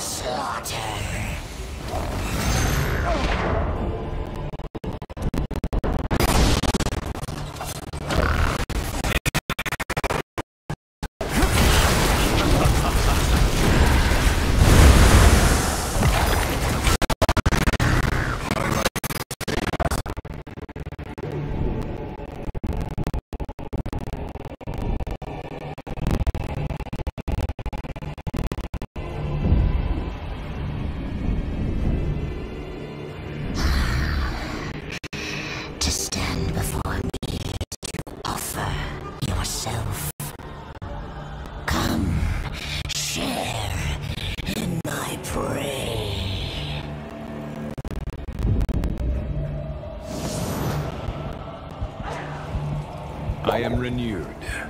slaughter. I am renewed.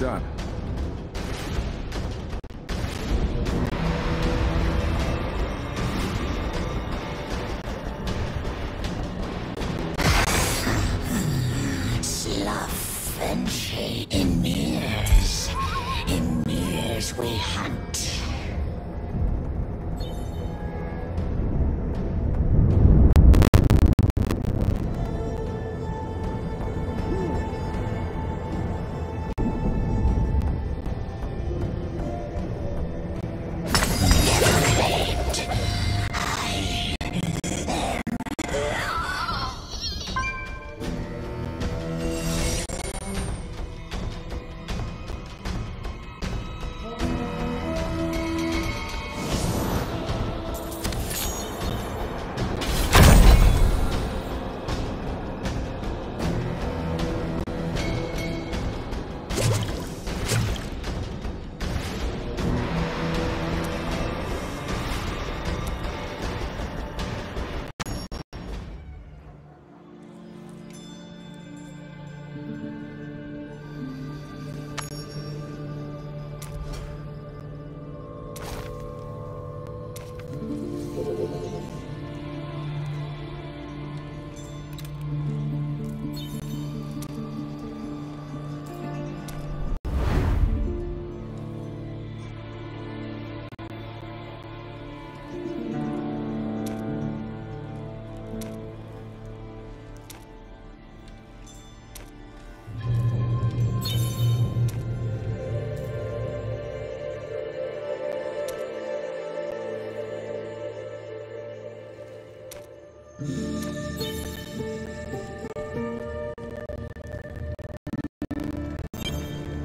Done.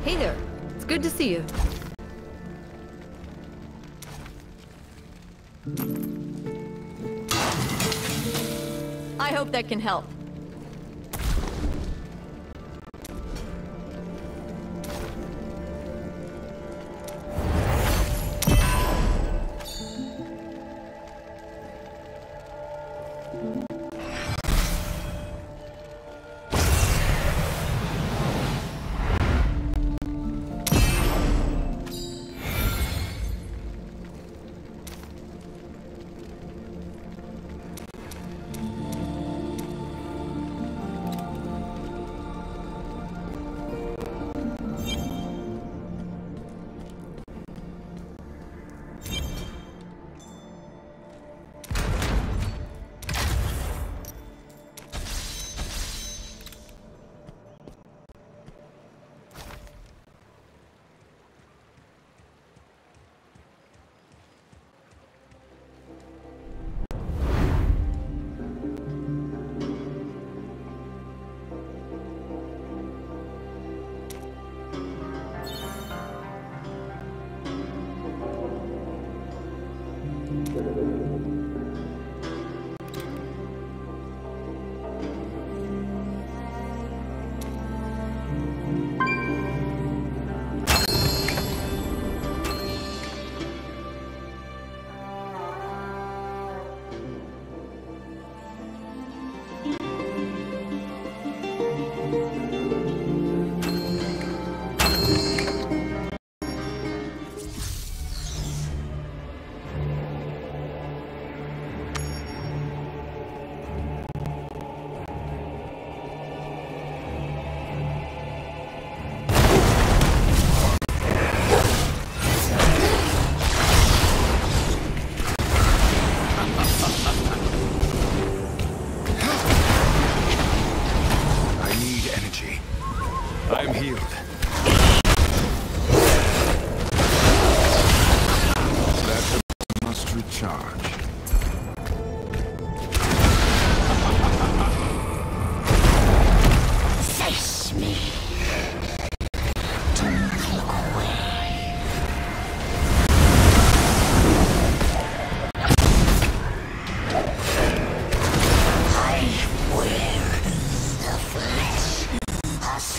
Hey there. It's good to see you. I hope that can help.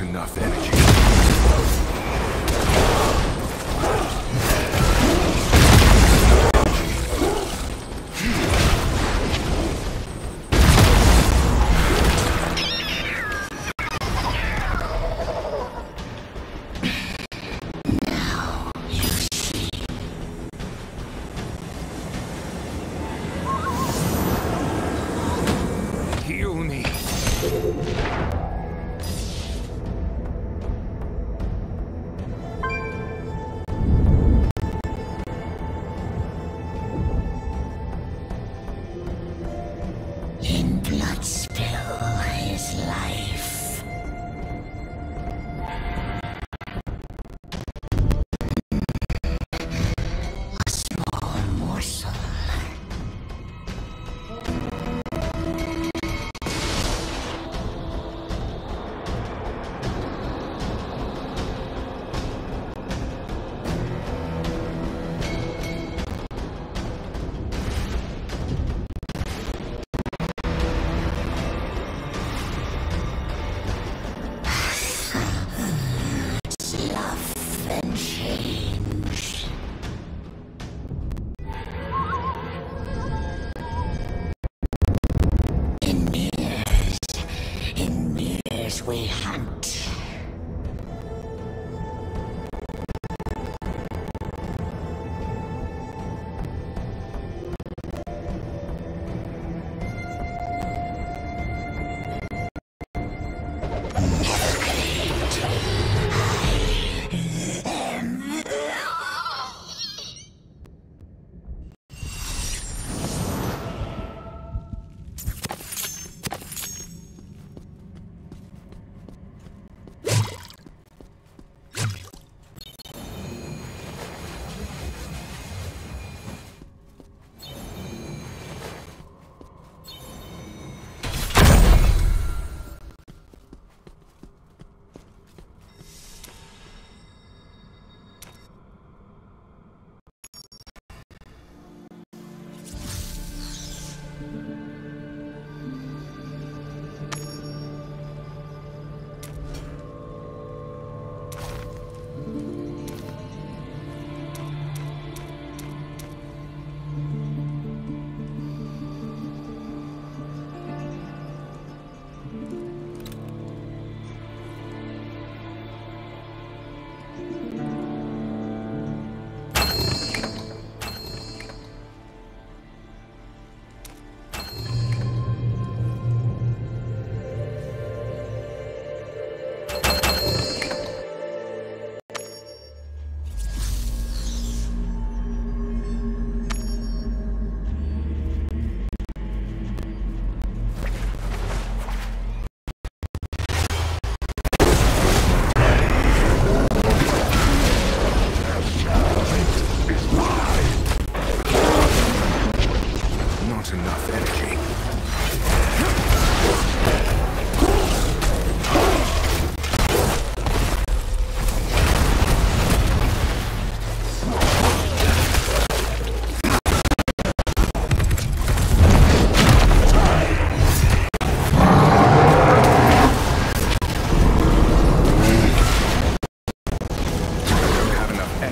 enough energy.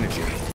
energy.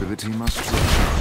That must recharge.